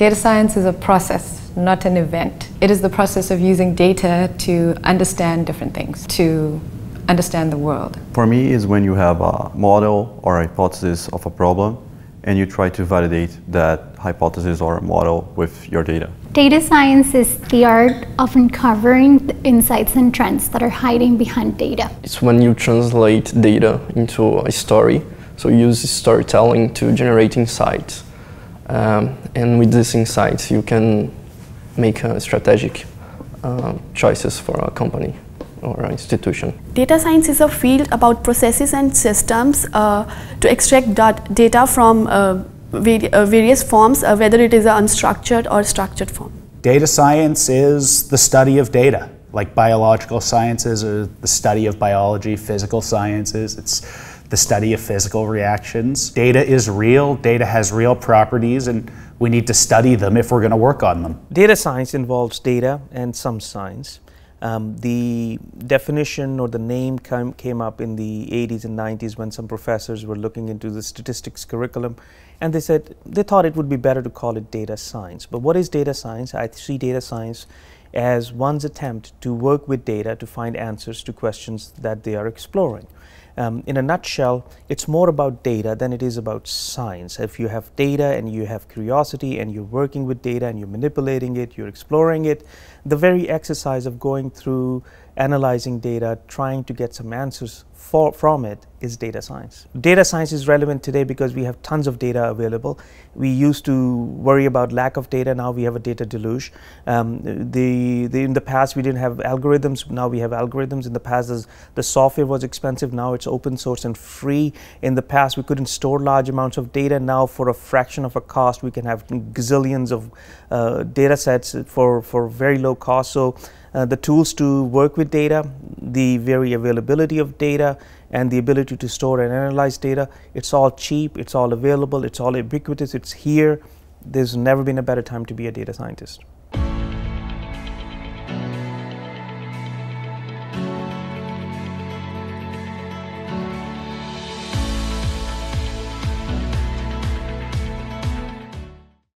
Data science is a process, not an event. It is the process of using data to understand different things, to understand the world. For me is when you have a model or a hypothesis of a problem and you try to validate that hypothesis or model with your data. Data science is the art of uncovering the insights and trends that are hiding behind data. It's when you translate data into a story. So you use storytelling to generate insights. Um, and with these insights, you can make uh, strategic uh, choices for a company or an institution. Data science is a field about processes and systems uh, to extract data from uh, uh, various forms, uh, whether it is an unstructured or structured form. Data science is the study of data, like biological sciences or the study of biology, physical sciences. It's the study of physical reactions. Data is real, data has real properties, and we need to study them if we're going to work on them. Data science involves data and some science. Um, the definition or the name came, came up in the 80s and 90s when some professors were looking into the statistics curriculum and they said they thought it would be better to call it data science. But what is data science? I see data science as one's attempt to work with data to find answers to questions that they are exploring. Um, in a nutshell, it's more about data than it is about science. If you have data and you have curiosity and you're working with data and you're manipulating it, you're exploring it, the very exercise of going through analyzing data, trying to get some answers for, from it is data science. Data science is relevant today because we have tons of data available. We used to worry about lack of data, now we have a data deluge. Um, the, the, in the past we didn't have algorithms, now we have algorithms. In the past the software was expensive, now it's open source and free. In the past we couldn't store large amounts of data, now for a fraction of a cost we can have gazillions of uh, data sets for, for very low cost. So uh, the tools to work with data, the very availability of data, and the ability to store and analyze data. It's all cheap, it's all available, it's all ubiquitous, it's here. There's never been a better time to be a data scientist.